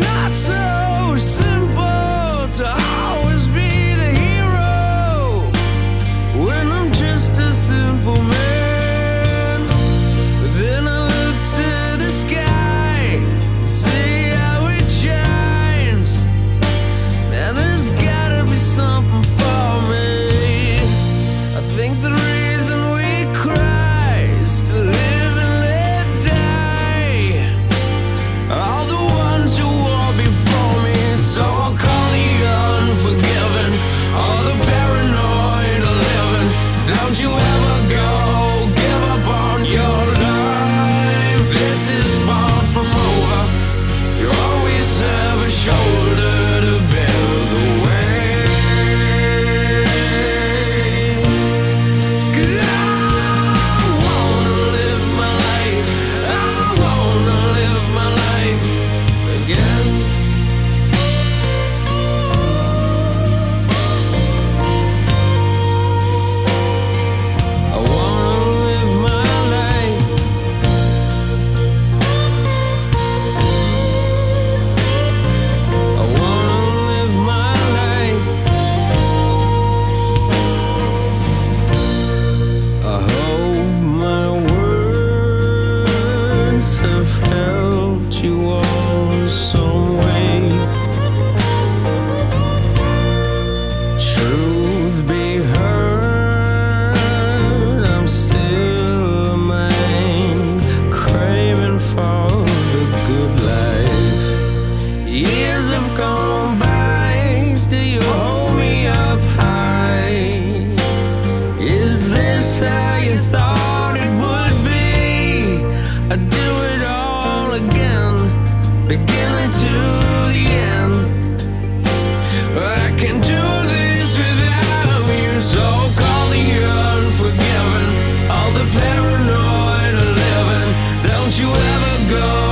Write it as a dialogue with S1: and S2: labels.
S1: not hands have held you all so well. you ever go?